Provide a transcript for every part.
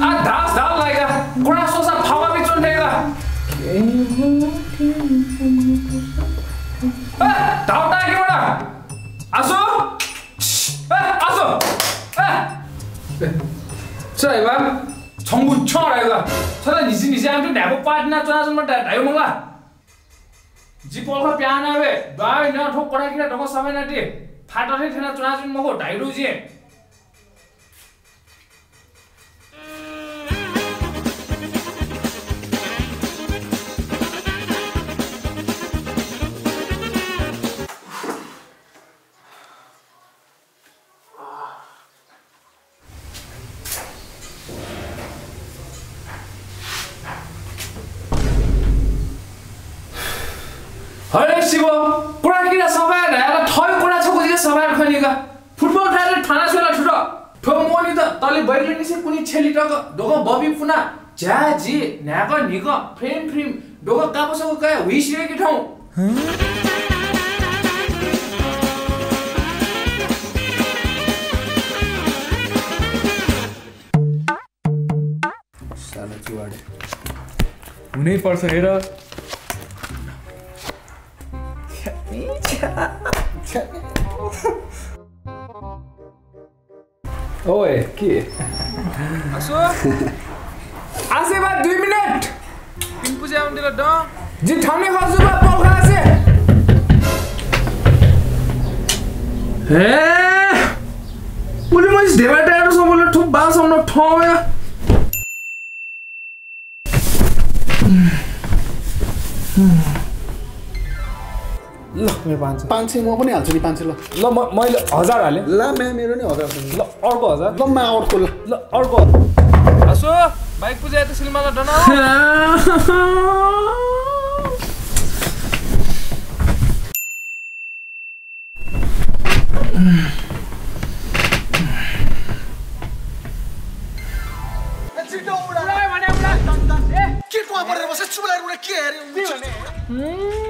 आ धास धाल लागेगा कुणा सोसा फावा भी चुंडेगा ए धावटा के बडा आसो ए आसो ए 자, 이봐. 정부 청하라 이거. 저는 이제 이제 아무튼 내고 빠지나 전화 좀 말다. 나요 뭔가. जिपलको प्यान आवे बाई न ठोक पडा किन ढङ्ग सबै नाटे फाटरै थिएन चुनाचुन मको ढाइडो जे हरे शिव कुरा किन सफा ढाएर ठय कुरा छ खोजेको सफा खनिका फुटबल खेलेर ठाना छेला ठुटो। ठो मोनी त तले बैले निसे कुनी छेली टक ढोक बबी पुना ज्या जी न्याक निक फ्रेम फ्रेम। ढोक कापसको काय हुइसिरहेको ठाउँ साला चुवाडे। हुनै पर्छ हेर। ओए के? असो। आसे बा 2 मिनेट। पिन पूजा आउँदिल ड जी ठाउने खर्छु बा पौखा आसे हे? पुली मस ढेवा टायर सबले ठुप बासम्म ठौया ल मेरो पाँच पाँच सय म पनि हाल्छु नि पाँच सय ल। ल म मैले हजार हालेँ। ल म्या मेरो नि हजार। ल अर्को हजार। ल मा अर्को ल। ल अर्को असो बाइक पूजा त सिनेमाला डन। हान? गन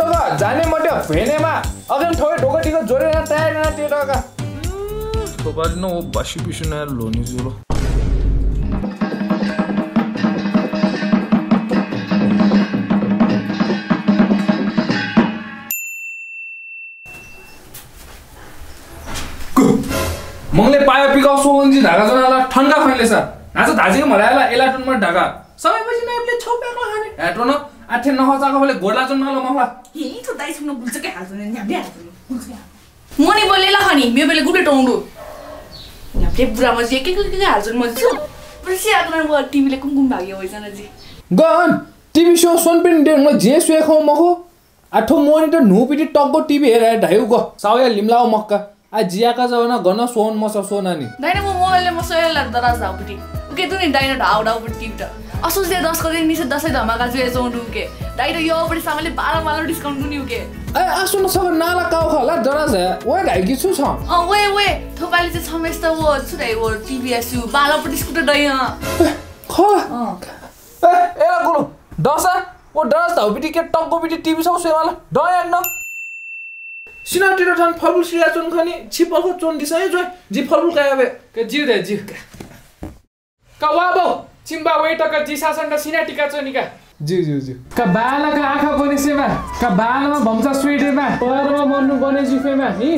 जाने मट्यो भेनेमा अगेन ठौर ढोका टिको जोरेन तयार त्यो टका। थोपाली न ओ बासी पिसु न लोनी जुलो मङले पायो पिकाउ सोन्जी ढाका जनाला ठन्डा खैले छ। नाच धाजिको मराला एलाटुनमा ढाका। सबै पछि नाइपले छोपेको खाने हेटो न आठे नखचाको फले गोडला जुन नलो मखला यही त दाइसँग बुल्छ के हाल्छ नि। न्याप्ले हाल्छ मनी बोले ल खनि मेरो बेले गुडे टौँडो। न्याप्ले बुढा मजी के के के हाल्छ म छु पुसी आग्न टिभीले कुमकुम भाग्यो होइसन जी गन टिभी सो सोनपिन डेङ जे सुए खौ मखो। आठो मोनिटर नुपिटी टक्को टिभी हेरे ढायु ग। साउया लिमलाउ मक्का। आ जियाका जवना गन सोन मस सोना नि दाइने म मोबाइलले म सय लाग्दा राज धाउपट्टि उके तु नि दाइनो ढाउ ढाउपट्टि टिप्ट असोज दसको दिन निसे दसैँ धमाका जुए चौँडु उके दाइनो यो पट्टि सामानले बाह्र बाह्र डिस्काउन्ट पनि उके ए आसु न सग नाला काउ खला दराज है ओए ढाइकी छु छ अँ वे वे थोपाले चाहिँ छमेस त वो छुटाइ वो टिभीएस यु बाह्रपट्टि स्कुटर दै ख ए एला गुरु दसा ओ दराज धाउपिटी के टक्को पिटी टिभी सब सुएमाला डयाक न सिनाटिरो ठन फलफुल सिया चुन खनि छिपलको चोन दिसै जोय जी फलफुल कायाबे के जिउ दे जिउ। का वाबो चिम्बा वेट का जी शासन का सिनाटिका चोनिका जिउ जिउ जिउ। का बालका आँखा कोने सेमा का बालमा भम्सा स्वेटरमा परमा मर्नु गने जिफेमा नि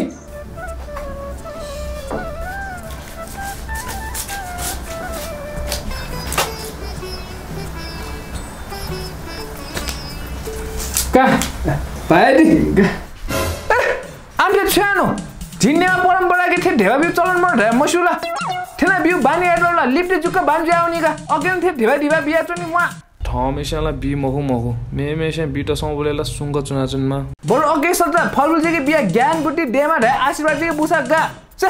का? पाएदी Ano, jinnya परम्परा के थे ढेवा बिउ चलनमा ढे मसुला थेना बिउ बानी हेर्ला लिफ्ट जुक्क बान्जे आउने गा। अगेन थे ढेवा ढिवा बिया चुनि मुआ थमेसाला be mho mho. May मेसा beet सौबलेला Shunga चुना चुनमा बरु अगे सल्ता फलफुल जेके बिया ज्ञान गुटी डेमा ढे आशीर्वाद जेके बुसा गा। छ